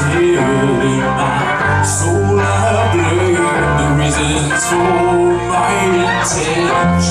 My I blame the reasons for my intentions